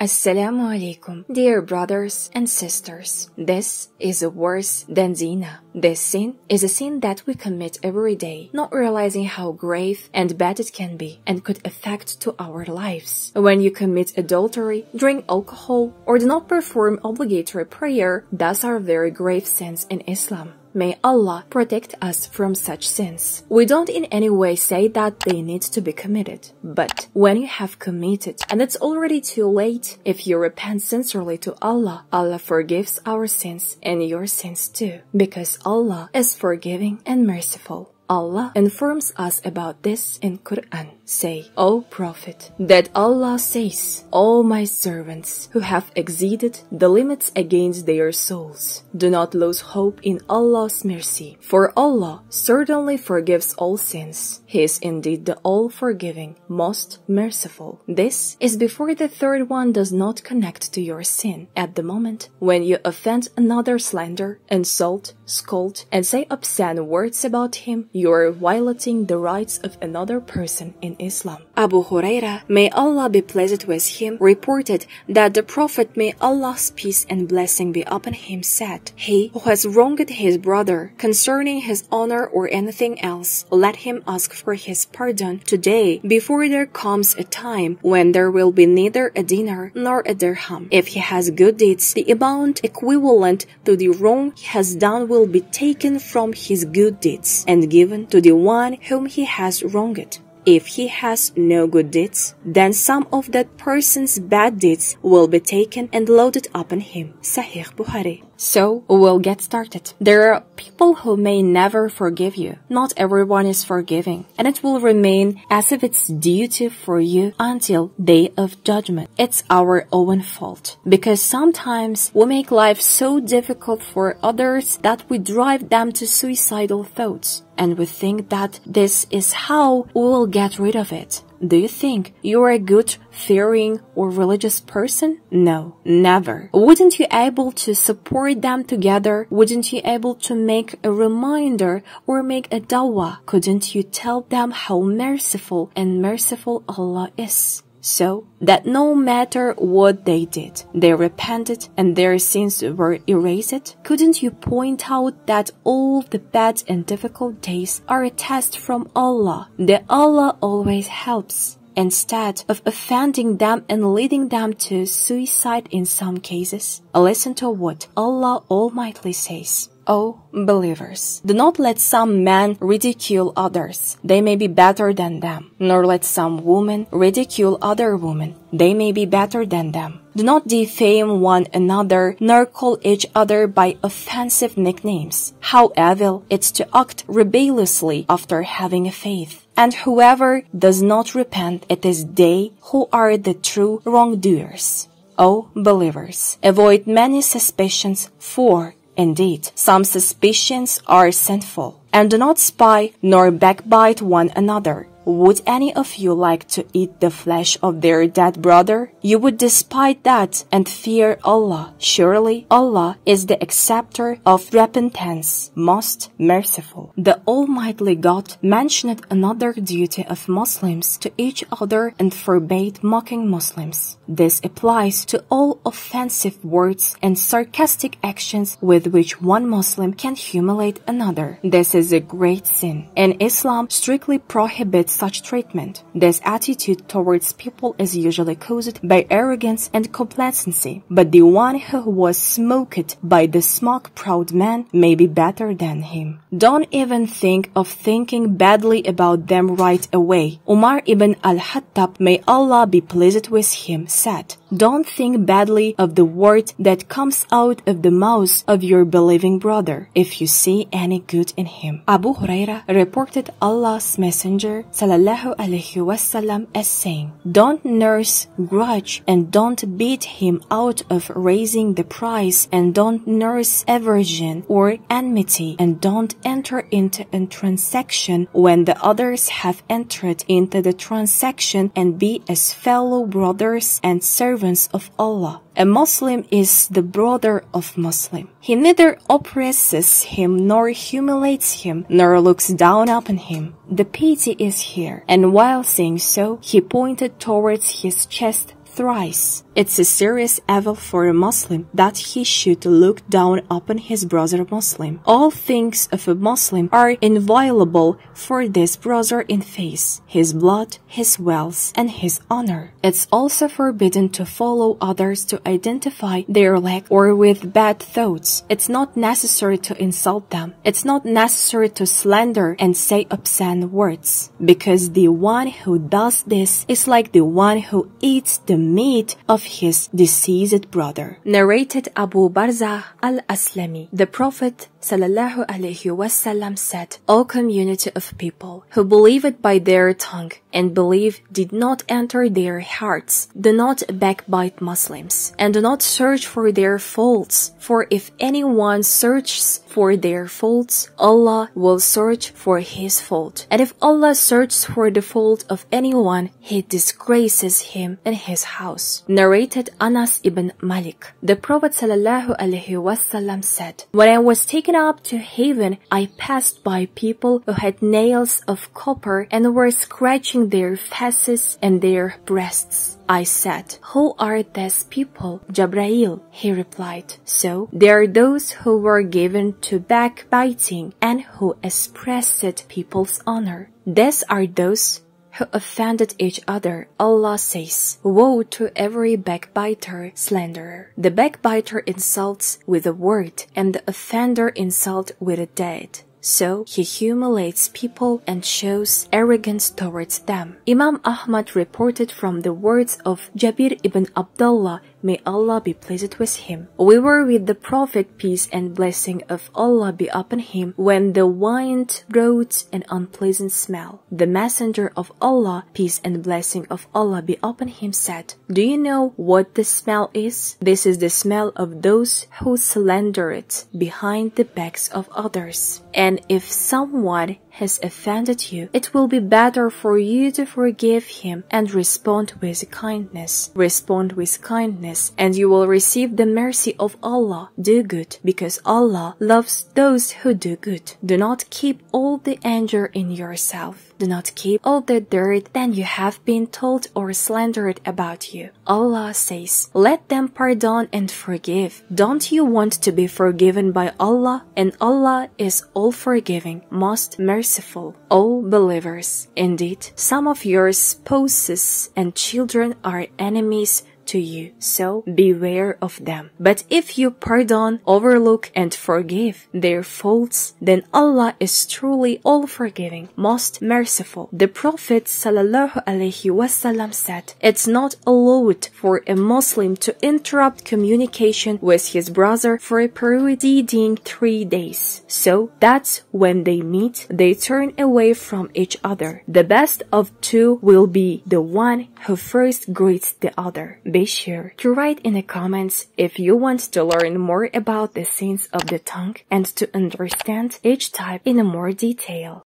Assalamu alaikum, dear brothers and sisters. This is worse than zina. This sin is a sin that we commit every day, not realizing how grave and bad it can be and could affect to our lives. When you commit adultery, drink alcohol, or do not perform obligatory prayer, those are very grave sins in Islam. May Allah protect us from such sins. We don't in any way say that they need to be committed. But when you have committed and it's already too late, if you repent sincerely to Allah, Allah forgives our sins and your sins too. Because Allah is forgiving and merciful. Allah informs us about this in Quran. Say, O Prophet, that Allah says, O my servants who have exceeded the limits against their souls, do not lose hope in Allah's mercy, for Allah certainly forgives all sins. He is indeed the all-forgiving, most merciful. This is before the third one does not connect to your sin. At the moment when you offend another slander, insult, scold, and say obscene words about him, you are violating the rights of another person in Islam. Abu Huraira, may Allah be pleased with him, reported that the Prophet, may Allah's peace and blessing be upon him, said, He who has wronged his brother concerning his honor or anything else, let him ask for his pardon today before there comes a time when there will be neither a dinar nor a dirham. If he has good deeds, the amount equivalent to the wrong he has done will be taken from his good deeds and given to the one whom he has wronged. If he has no good deeds, then some of that person's bad deeds will be taken and loaded upon him. Sahih Bukhari. So, we'll get started. There are people who may never forgive you. Not everyone is forgiving, and it will remain as if it's duty for you until day of judgment. It's our own fault. Because sometimes we make life so difficult for others that we drive them to suicidal thoughts. And we think that this is how we will get rid of it. Do you think you're a good, fearing, or religious person? No, never. Wouldn't you able to support them together? Wouldn't you able to make a reminder or make a dawah? Couldn't you tell them how merciful and merciful Allah is? So that no matter what they did, they repented and their sins were erased? Couldn't you point out that all the bad and difficult days are a test from Allah, that Allah always helps? Instead of offending them and leading them to suicide in some cases, listen to what Allah Almighty says. O believers, do not let some man ridicule others. They may be better than them. Nor let some woman ridicule other women. They may be better than them. Do not defame one another, nor call each other by offensive nicknames. How evil it's to act rebelliously after having a faith. And whoever does not repent, it is they who are the true wrongdoers. O believers, avoid many suspicions, for Indeed, some suspicions are sinful, and do not spy nor backbite one another. Would any of you like to eat the flesh of their dead brother? You would despite that and fear Allah. Surely Allah is the acceptor of repentance, most merciful. The Almighty God mentioned another duty of Muslims to each other and forbade mocking Muslims. This applies to all offensive words and sarcastic actions with which one Muslim can humiliate another. This is a great sin, and Islam strictly prohibits such treatment. This attitude towards people is usually caused by arrogance and complacency, but the one who was smoked by the smug-proud man may be better than him. Don't even think of thinking badly about them right away. Umar ibn al-Khattab, may Allah be pleased with him, said, Don't think badly of the word that comes out of the mouth of your believing brother if you see any good in him. Abu Huraira reported Allah's Messenger sallallahu wasallam as saying, Don't nurse grudge and don't beat him out of raising the price and don't nurse aversion or enmity and don't enter into a transaction when the others have entered into the transaction and be as fellow brothers and servants of Allah. A Muslim is the brother of Muslim. He neither oppresses him nor humiliates him nor looks down upon him. The pity is here. And while saying so, he pointed towards his chest thrice. It's a serious evil for a Muslim that he should look down upon his brother Muslim. All things of a Muslim are inviolable for this brother in face, his blood, his wealth, and his honor. It's also forbidden to follow others to identify their lack or with bad thoughts. It's not necessary to insult them. It's not necessary to slander and say obscene words. Because the one who does this is like the one who eats the meat of his deceased brother. Narrated Abu Barzah al-Aslami. The Prophet sallallahu alaihi wasallam said, "All community of people who believe it by their tongue and believe did not enter their hearts, do not backbite Muslims and do not search for their faults. For if anyone searches for their faults, Allah will search for his fault. And if Allah searches for the fault of anyone, he disgraces him and his house. Narrated Anas ibn Malik. The Prophet sallallahu alaihi wasallam said, When I was taken up to heaven, I passed by people who had nails of copper and were scratching their faces and their breasts. I said, Who are these people? Jabrail, he replied. So, they are those who were given to backbiting and who expressed people's honor. These are those who offended each other, Allah says, Woe to every backbiter, slanderer. The backbiter insults with a word, and the offender insults with a deed. So he humiliates people and shows arrogance towards them. Imam Ahmad reported from the words of Jabir ibn Abdullah May Allah be pleased with him. We were with the Prophet, peace and blessing of Allah be upon him, when the wind brought an unpleasant smell. The Messenger of Allah, peace and blessing of Allah be upon him, said, Do you know what the smell is? This is the smell of those who slander it behind the backs of others. And if someone has offended you, it will be better for you to forgive him and respond with kindness. Respond with kindness and you will receive the mercy of Allah. Do good because Allah loves those who do good. Do not keep all the anger in yourself. Do not keep all the dirt that you have been told or slandered about you. Allah says, let them pardon and forgive. Don't you want to be forgiven by Allah? And Allah is all forgiving, most merciful. All believers. Indeed, some of your spouses and children are enemies to you, so beware of them. But if you pardon, overlook, and forgive their faults, then Allah is truly all forgiving, most merciful. The Prophet ﷺ said, It's not allowed for a Muslim to interrupt communication with his brother for a preceding three days. So that's when they meet, they turn away from each other. The best of two will be the one who first greets the other be sure to write in the comments if you want to learn more about the sins of the tongue and to understand each type in more detail.